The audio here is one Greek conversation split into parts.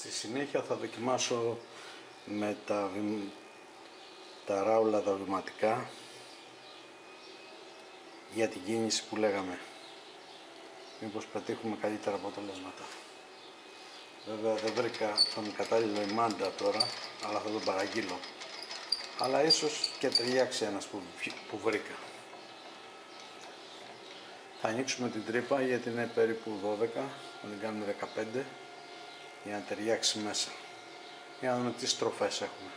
Στη συνέχεια θα δοκιμάσω με τα, τα ράουλα τα βηματικά για την κίνηση που λέγαμε. Μήπως πετύχουμε καλύτερα αποτελέσματα. Βέβαια δεν βρήκα τον κατάλληλο ημάντα τώρα, αλλά θα τον παραγγείλω. Αλλά ίσως και ταιριάξει ένας που, που βρήκα. Θα ανοίξουμε την τρύπα γιατί είναι περίπου 12, θα την κάνουμε 15 για να ταιριάξει μέσα. Για να δούμε τι στροφές έχουμε.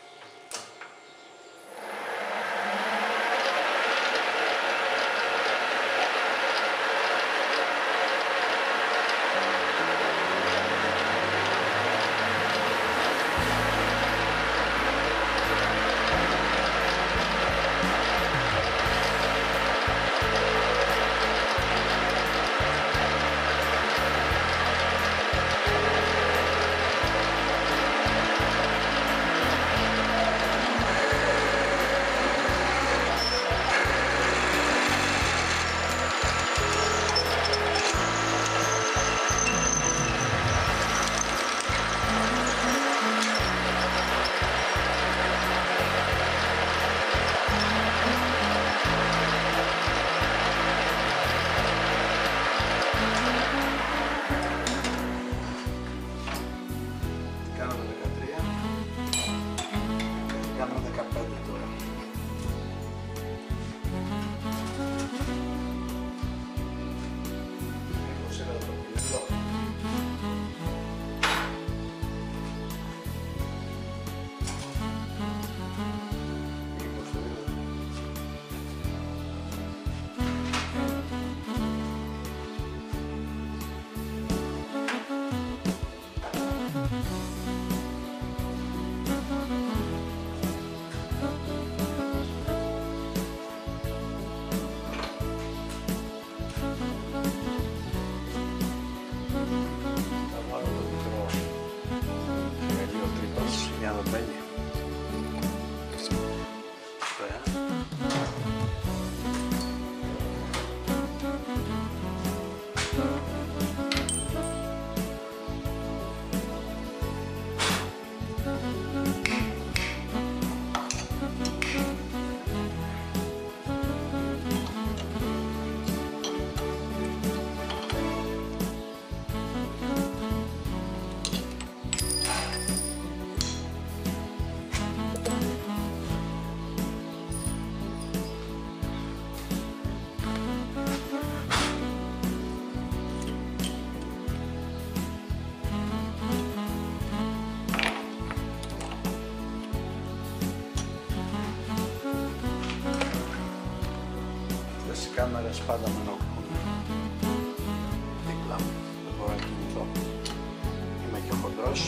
acompañe. Κάμερες πάντα με ενοχλούν. Δίπλα μου, δεν μπορώ να κινηθώ. Είμαι και χοντρός.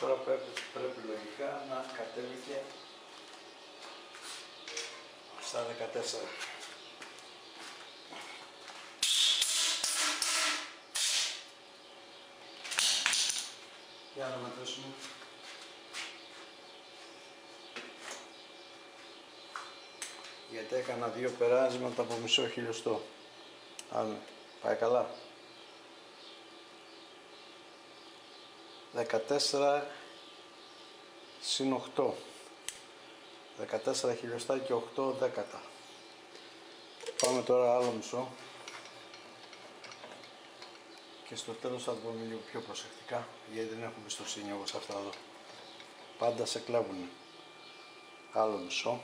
Τώρα πρέπει, πρέπει λογικά να κατέβηκε στα 14. Για να μετρήσουμε. Γιατί έκανα δύο περάσματα από μισό χιλιοστό. Αν πάει καλά. 14 συν 8. 14 χιλιοστά και 8 δέκατα. Πάμε τώρα άλλο μισό. Και στο τέλος θα το πούμε λίγο πιο προσεκτικά, γιατί δεν έχουμε πιστοσύνη όπως αυτά εδώ. Πάντα σε κλέβουνε. Άλλο μισό.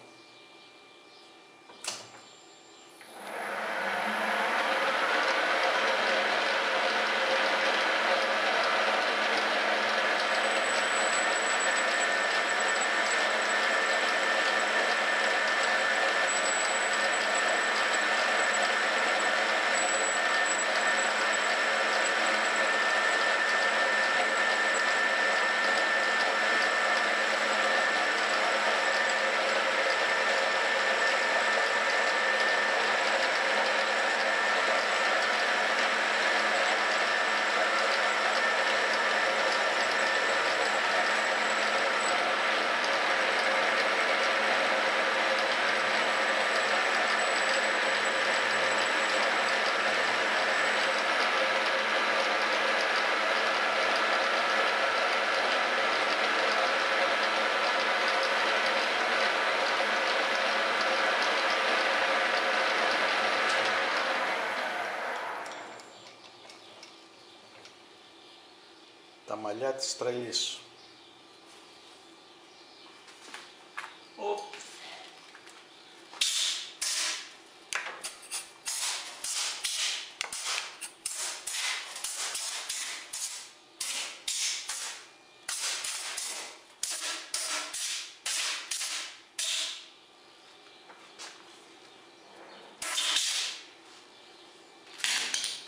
Μαλλιά της τρελής.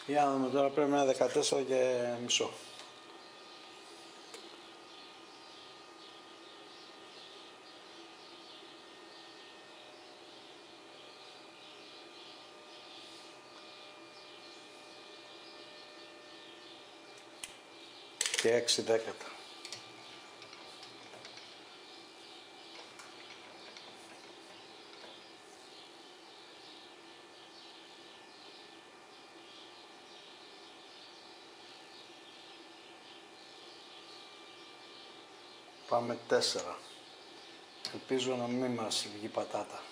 Για να δούμε τώρα πρέπει να είναι 14 και μισό. Και 6 δέκατα. Πάμε 4. Ελπίζω να μην μας βγει πατάτα.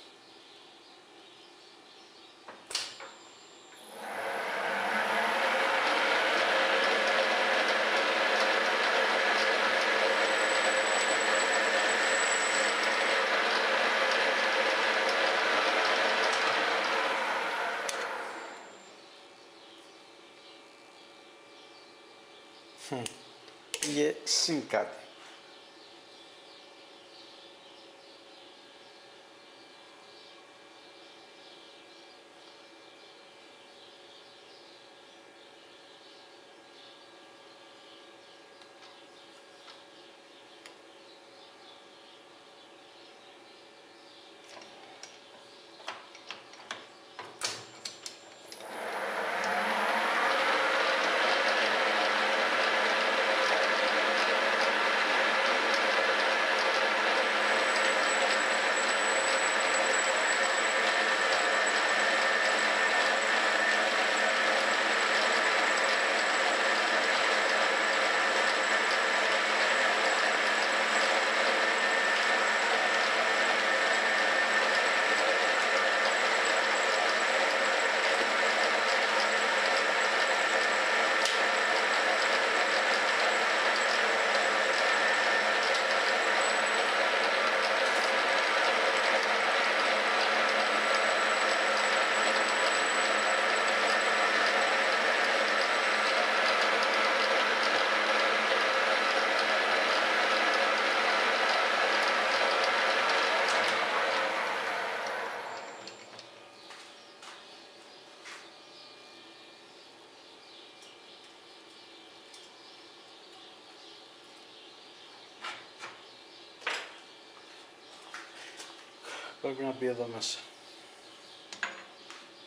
Πρέπει να μπει εδώ μέσα.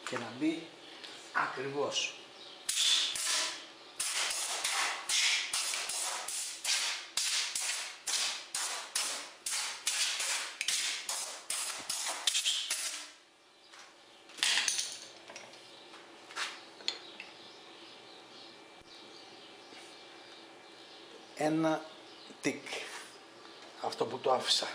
Και να μπει ακριβώς. ένα τικ αυτό που το άφησα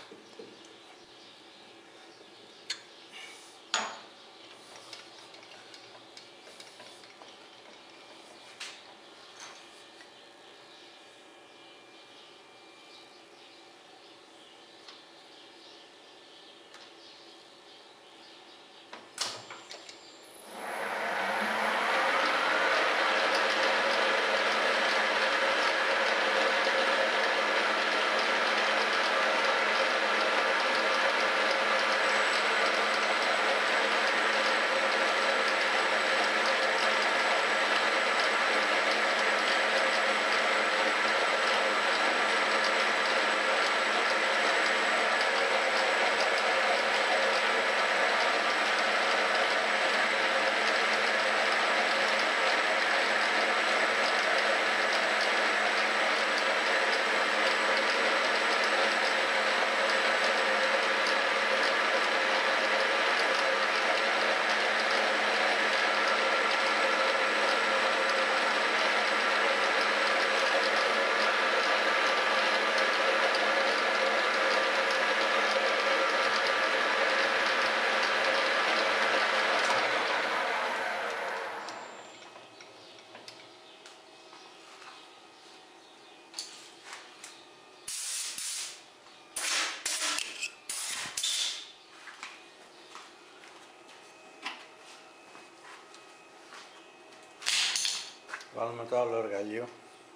Βάλουμε το άλλο εργαλείο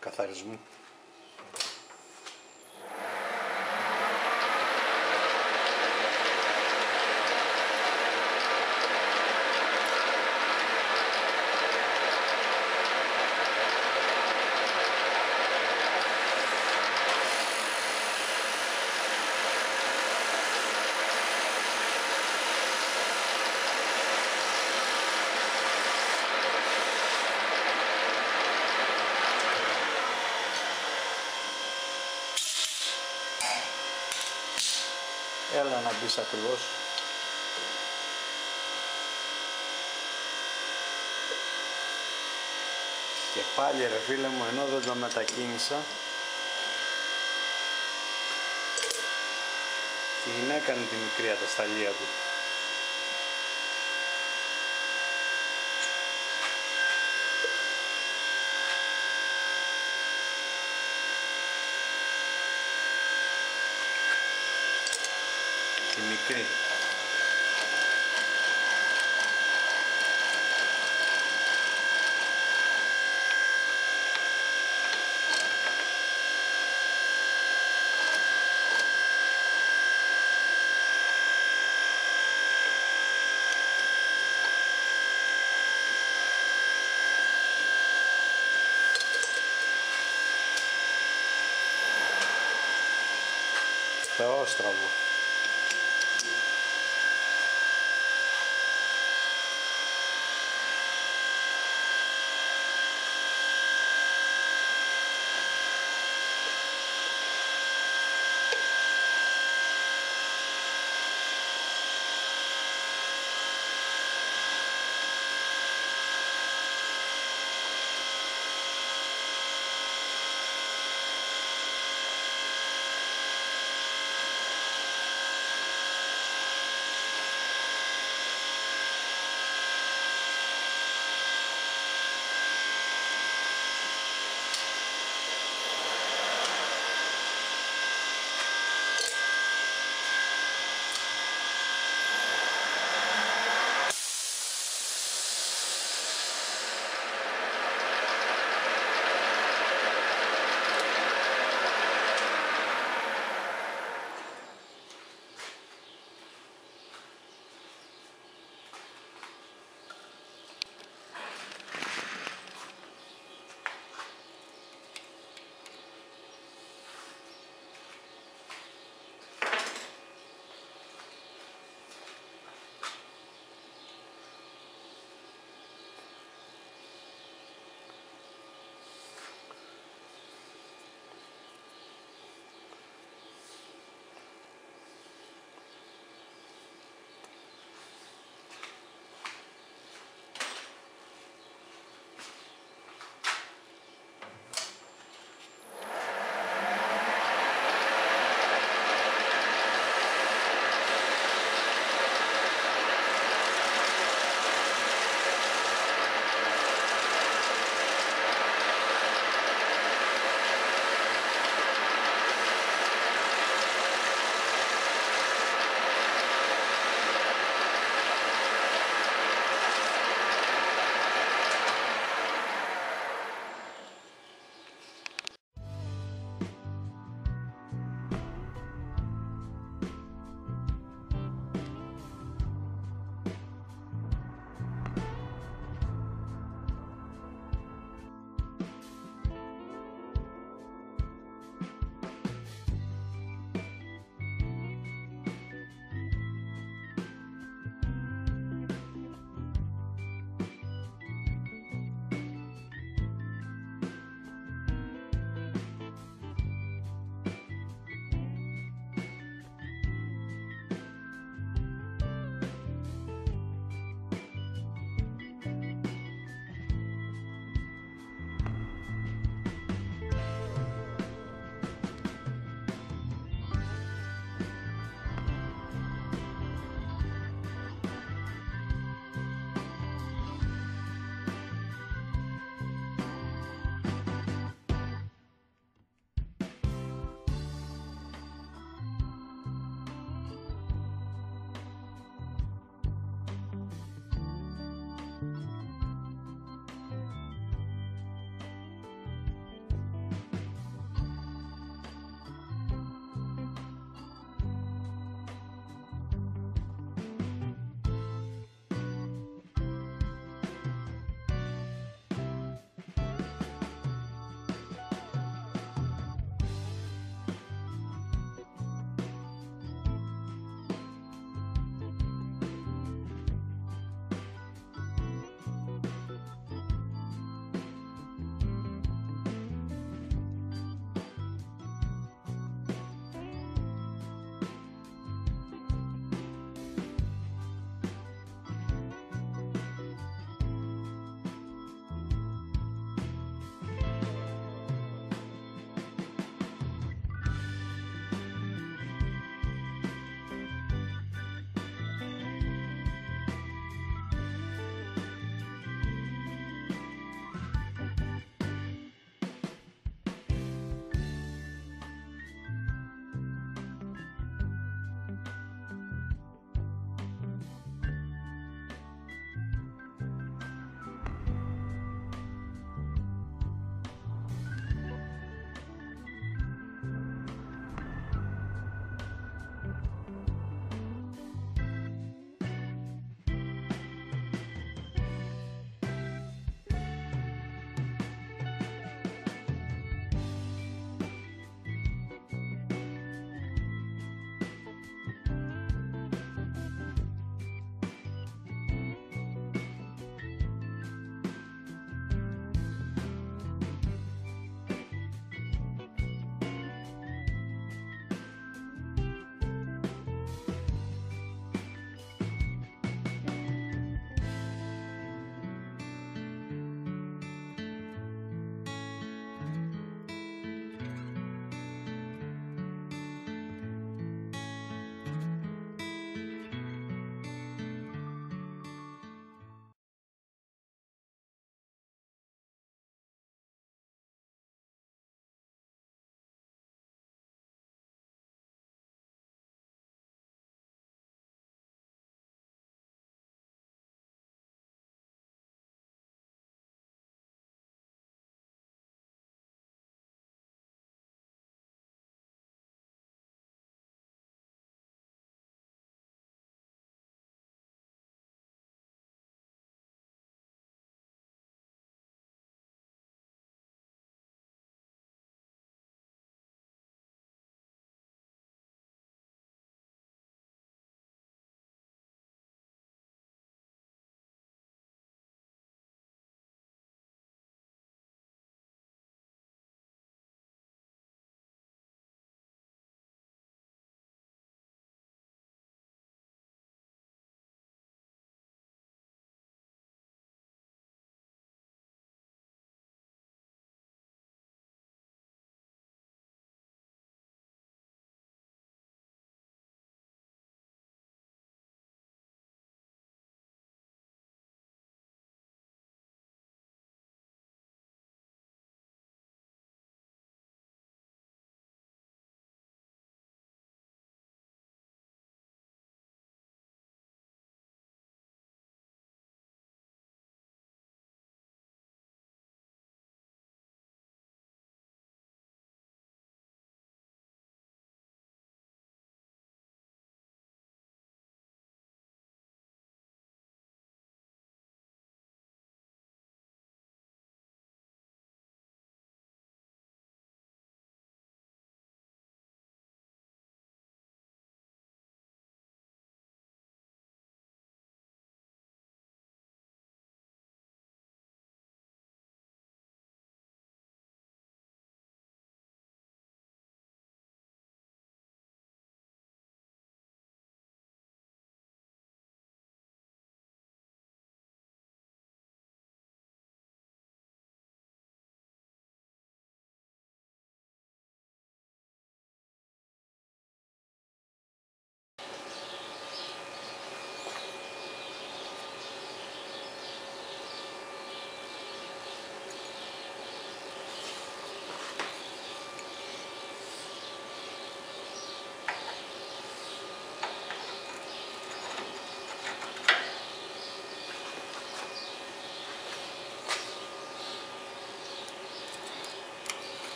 καθαρισμού. Έλα να μπεις ακριβώς. Και πάλι ρε φίλε μου, ενώ δεν το μετακίνησα, την έκανε τη μικρή ατασταλία του. Τη μικρή.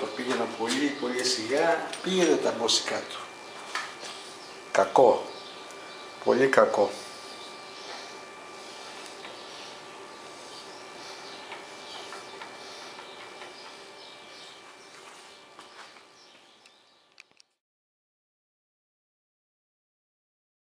Το πήγαινα πολύ, πολύ σιγά, πήγαινε τα μουσικά του. Κακό. Πολύ κακό.